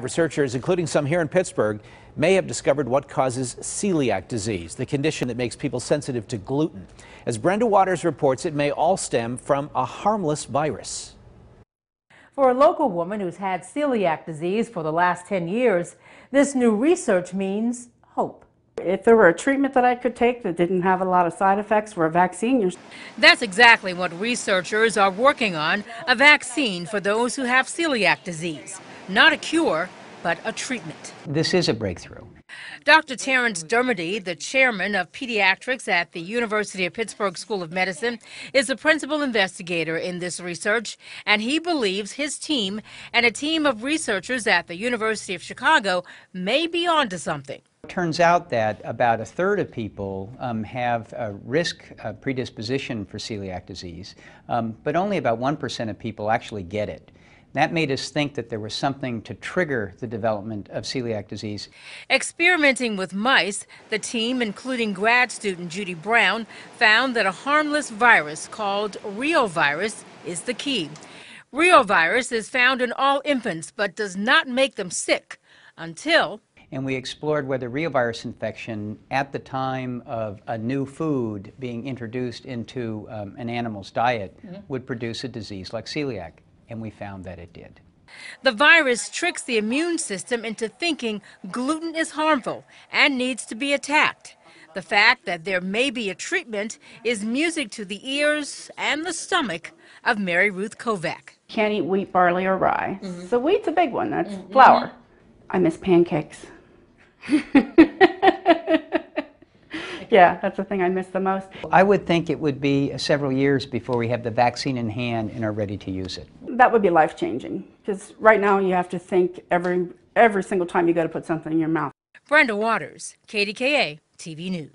Researchers, including some here in Pittsburgh, may have discovered what causes celiac disease, the condition that makes people sensitive to gluten. As Brenda Waters reports, it may all stem from a harmless virus. For a local woman who's had celiac disease for the last 10 years, this new research means hope. If there were a treatment that I could take that didn't have a lot of side effects or a vaccine, That's exactly what researchers are working on a vaccine for those who have celiac disease. Not a cure, but a treatment. This is a breakthrough. Dr. Terrence Dermody, the chairman of pediatrics at the University of Pittsburgh School of Medicine, is the principal investigator in this research, and he believes his team and a team of researchers at the University of Chicago may be onto something. It turns out that about a third of people um, have a risk uh, predisposition for celiac disease, um, but only about 1% of people actually get it. That made us think that there was something to trigger the development of celiac disease. Experimenting with mice, the team, including grad student Judy Brown, found that a harmless virus called reovirus is the key. Reovirus is found in all infants but does not make them sick until And we explored whether reovirus infection at the time of a new food being introduced into um, an animal's diet would produce a disease like celiac, and we found that it did. the virus tricks the immune system into thinking gluten is harmful and needs to be attacked. The fact that there may be a treatment is music to the ears and the stomach of Mary Ruth Kovak. can't eat wheat, barley, or rye. Mm-hmm. So wheat's a big one. That's mm-hmm. flour. I miss pancakes. yeah, that's the thing I miss the most. I would think it would be several years before we have the vaccine in hand and are ready to use it. That would be life changing because right now you have to think every every single time you got to put something in your mouth. Brenda Waters, KDKA TV News.